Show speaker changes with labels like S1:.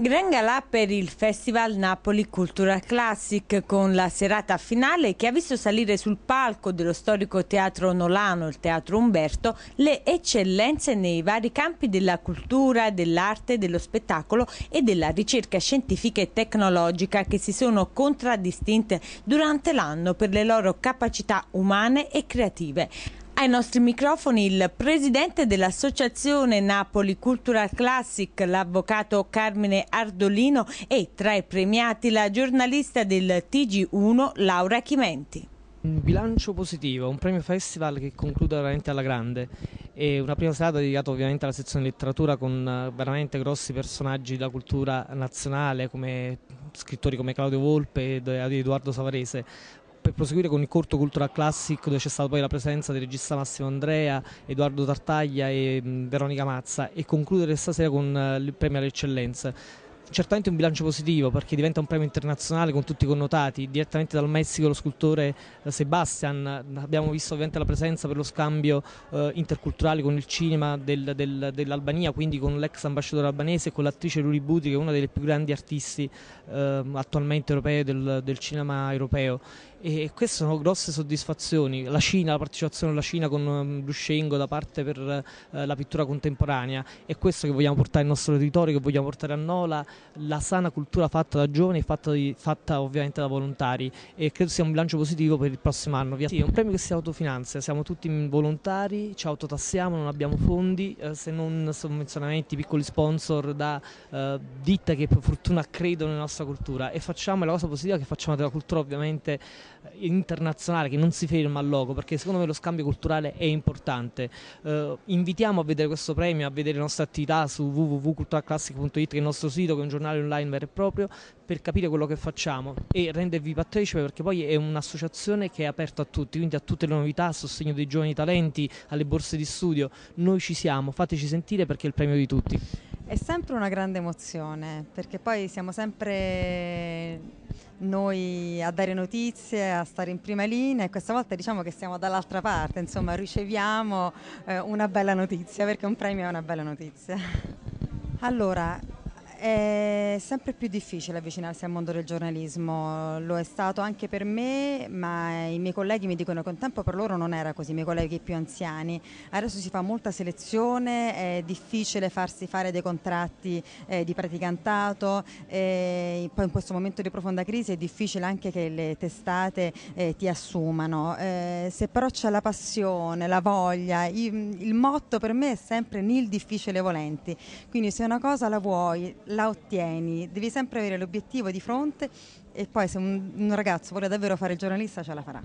S1: Gran galà per il Festival Napoli Cultural Classic con la serata finale che ha visto salire sul palco dello storico teatro Nolano, il teatro Umberto, le eccellenze nei vari campi della cultura, dell'arte, dello spettacolo e della ricerca scientifica e tecnologica che si sono contraddistinte durante l'anno per le loro capacità umane e creative. Ai nostri microfoni il presidente dell'Associazione Napoli Cultural Classic, l'avvocato Carmine Ardolino e tra i premiati la giornalista del TG1 Laura Chimenti.
S2: Un bilancio positivo, un premio festival che conclude veramente alla grande e una prima serata dedicata ovviamente alla sezione letteratura con eh, veramente grossi personaggi della cultura nazionale come scrittori come Claudio Volpe ed Edoardo Savarese per proseguire con il corto Cultural Classic dove c'è stata poi la presenza del regista Massimo Andrea, Edoardo Tartaglia e Veronica Mazza. E concludere stasera con eh, il premio alle eccellenze certamente un bilancio positivo perché diventa un premio internazionale con tutti i connotati, direttamente dal Messico lo scultore eh, Sebastian, abbiamo visto ovviamente la presenza per lo scambio eh, interculturale con il cinema del, del, dell'Albania, quindi con l'ex ambasciatore albanese e con l'attrice Luli Buti che è una delle più grandi artisti eh, attualmente europee del, del cinema europeo e queste sono grosse soddisfazioni. La Cina, la partecipazione della Cina con um, Luscengo da parte per uh, la pittura contemporanea. È questo che vogliamo portare al nostro territorio, che vogliamo portare a Nola, la sana cultura fatta da giovani e fatta, fatta, ovviamente da volontari. E credo sia un bilancio positivo per il prossimo anno. Sì, è un premio che si autofinanzia, siamo tutti volontari, ci autotassiamo, non abbiamo fondi eh, se non sovvenzionamenti, piccoli sponsor da uh, ditte che per fortuna credono nella nostra cultura. E facciamo la cosa positiva che facciamo della cultura ovviamente internazionale che non si ferma al logo perché secondo me lo scambio culturale è importante. Uh, invitiamo a vedere questo premio, a vedere le nostre attività su www.culturalclassic.it che è il nostro sito, che è un giornale online vero e proprio, per capire quello che facciamo e rendervi partecipe perché poi è un'associazione che è aperta a tutti, quindi a tutte le novità, a sostegno dei giovani talenti, alle borse di studio. Noi ci siamo, fateci sentire perché è il premio di tutti.
S3: È sempre una grande emozione perché poi siamo sempre noi a dare notizie, a stare in prima linea e questa volta diciamo che siamo dall'altra parte, insomma riceviamo eh, una bella notizia perché un premio è una bella notizia. Allora, è sempre più difficile avvicinarsi al mondo del giornalismo, lo è stato anche per me, ma i miei colleghi mi dicono che un tempo per loro non era così, i miei colleghi più anziani. Adesso si fa molta selezione, è difficile farsi fare dei contratti eh, di praticantato, eh, poi in questo momento di profonda crisi è difficile anche che le testate eh, ti assumano. Eh, se però c'è la passione, la voglia, il, il motto per me è sempre nil difficile volenti, quindi se una cosa la vuoi la ottieni, devi sempre avere l'obiettivo di fronte e poi se un, un ragazzo vuole davvero fare il giornalista ce la farà.